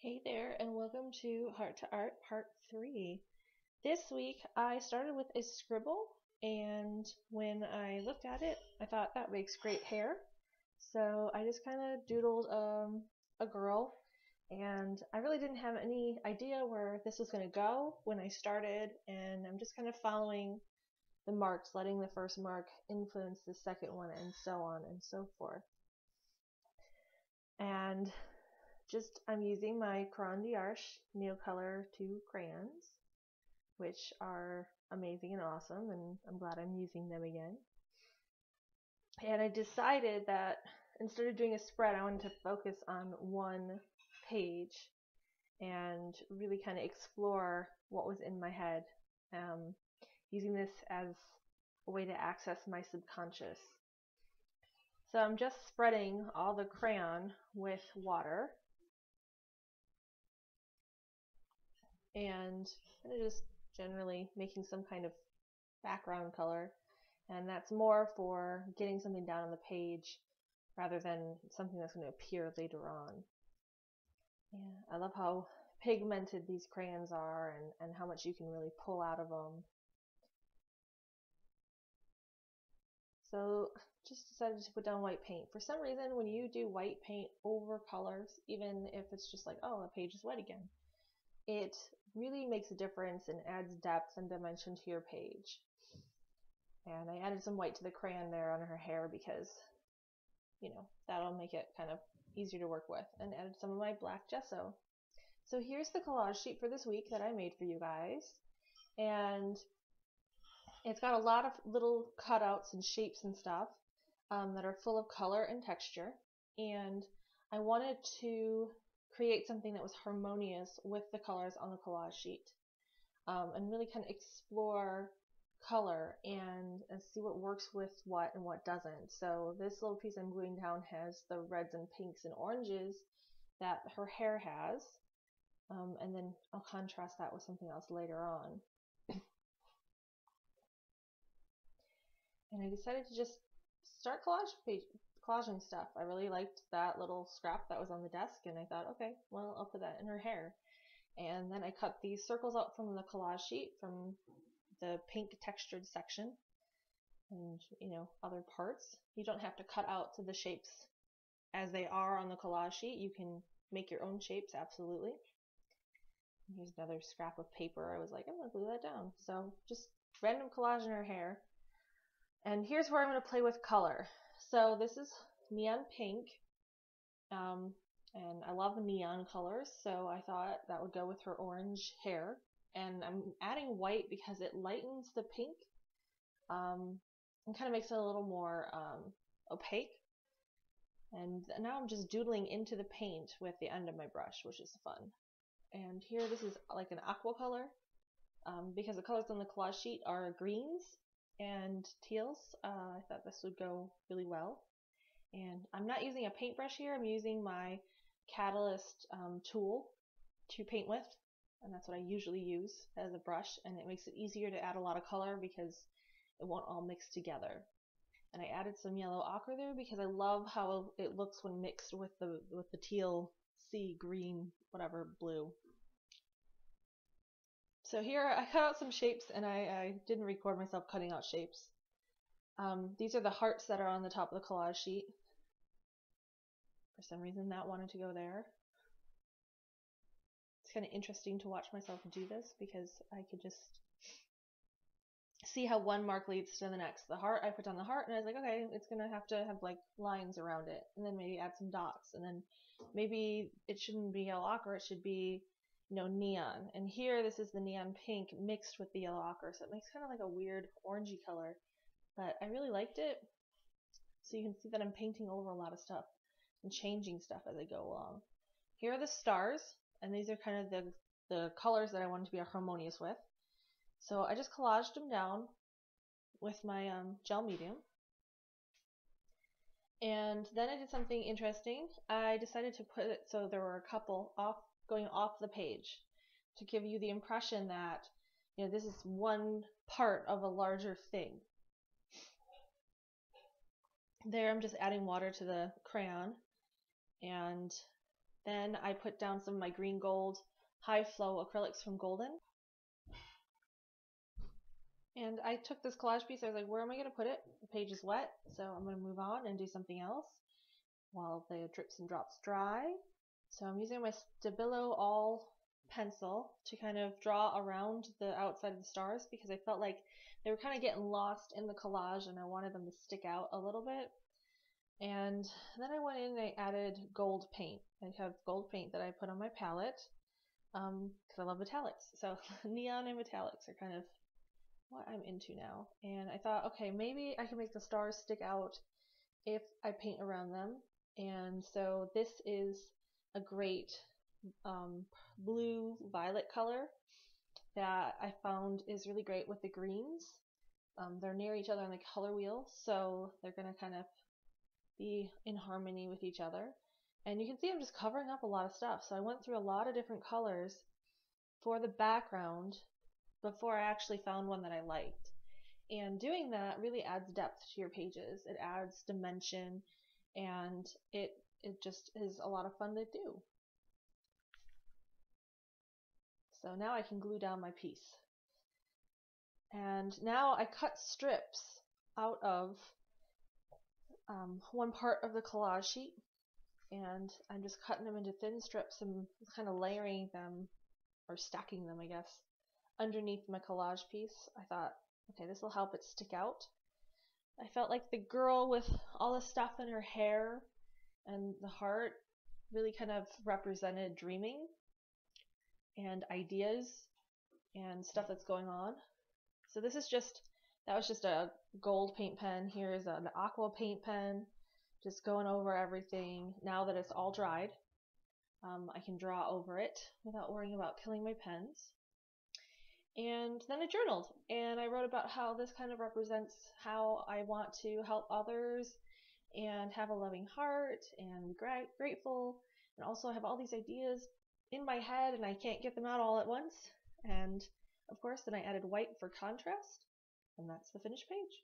Hey there, and welcome to Heart to Art Part 3. This week I started with a scribble, and when I looked at it, I thought that makes great hair. So I just kind of doodled um, a girl, and I really didn't have any idea where this was going to go when I started, and I'm just kind of following the marks, letting the first mark influence the second one, and so on and so forth. And just I'm using my Caran d'Ache Neocolor 2 crayons, which are amazing and awesome, and I'm glad I'm using them again. And I decided that instead of doing a spread, I wanted to focus on one page and really kind of explore what was in my head, um, using this as a way to access my subconscious. So I'm just spreading all the crayon with water and kind of just generally making some kind of background color and that's more for getting something down on the page rather than something that's going to appear later on. Yeah, I love how pigmented these crayons are and, and how much you can really pull out of them. So just decided to put down white paint. For some reason, when you do white paint over colors, even if it's just like, oh, the page is wet again, it really makes a difference and adds depth and dimension to your page. And I added some white to the crayon there on her hair because, you know, that'll make it kind of easier to work with. And added some of my black gesso. So here's the collage sheet for this week that I made for you guys. And it's got a lot of little cutouts and shapes and stuff um, that are full of color and texture. And I wanted to create something that was harmonious with the colors on the collage sheet um, and really kind of explore color and, and see what works with what and what doesn't. So this little piece I'm gluing down has the reds and pinks and oranges that her hair has. Um, and then I'll contrast that with something else later on. and I decided to just start collage page, collaging stuff. I really liked that little scrap that was on the desk, and I thought, okay, well, I'll put that in her hair. And then I cut these circles out from the collage sheet from the pink textured section and, you know, other parts. You don't have to cut out the shapes as they are on the collage sheet. You can make your own shapes, absolutely. Here's another scrap of paper. I was like, I'm going to glue that down. So just random collage in her hair. And here's where I'm going to play with color. So this is neon pink. Um, and I love neon colors, so I thought that would go with her orange hair. And I'm adding white because it lightens the pink um, and kind of makes it a little more um, opaque. And now I'm just doodling into the paint with the end of my brush, which is fun. And here this is like an aqua color um, because the colors on the collage sheet are greens and teals. Uh, I thought this would go really well. And I'm not using a paintbrush here, I'm using my Catalyst um, tool to paint with. And that's what I usually use as a brush. And it makes it easier to add a lot of color because it won't all mix together. And I added some yellow ochre there because I love how it looks when mixed with the with the teal sea green whatever blue so here I cut out some shapes and I, I didn't record myself cutting out shapes. Um, these are the hearts that are on the top of the collage sheet. For some reason that wanted to go there. It's kind of interesting to watch myself do this because I could just see how one mark leads to the next. The heart, I put down the heart and I was like, okay, it's going to have to have like lines around it and then maybe add some dots and then maybe it shouldn't be yellow ochre, it should be you know, neon. And here, this is the neon pink mixed with the yellow ochre, so it makes kind of like a weird orangey color. But I really liked it. So you can see that I'm painting over a lot of stuff and changing stuff as I go along. Here are the stars, and these are kind of the, the colors that I wanted to be harmonious with. So I just collaged them down with my um, gel medium. And then I did something interesting. I decided to put it so there were a couple off going off the page to give you the impression that you know this is one part of a larger thing. There I'm just adding water to the crayon and Then I put down some of my green gold high flow acrylics from Golden. And I took this collage piece, I was like, where am I going to put it? The page is wet, so I'm going to move on and do something else while the drips and drops dry. So I'm using my Stabilo All pencil to kind of draw around the outside of the stars because I felt like they were kind of getting lost in the collage and I wanted them to stick out a little bit. And then I went in and I added gold paint. I have gold paint that I put on my palette because um, I love metallics. So neon and metallics are kind of what I'm into now. And I thought, okay, maybe I can make the stars stick out if I paint around them. And so this is a great um, blue violet color that I found is really great with the greens. Um, they're near each other on the color wheel, so they're going to kind of be in harmony with each other. And you can see I'm just covering up a lot of stuff. So I went through a lot of different colors for the background before I actually found one that I liked. And doing that really adds depth to your pages. It adds dimension and it it just is a lot of fun to do. So now I can glue down my piece. And now I cut strips out of um, one part of the collage sheet and I'm just cutting them into thin strips and kind of layering them or stacking them I guess underneath my collage piece. I thought okay this will help it stick out. I felt like the girl with all the stuff in her hair and the heart really kind of represented dreaming and ideas and stuff that's going on. So this is just that was just a gold paint pen. Here's an aqua paint pen, just going over everything. Now that it's all dried, um, I can draw over it without worrying about killing my pens. And then I journaled and I wrote about how this kind of represents how I want to help others and have a loving heart and gra- grateful and also have all these ideas in my head and I can't get them out all at once. And of course, then I added white for contrast and that's the finished page.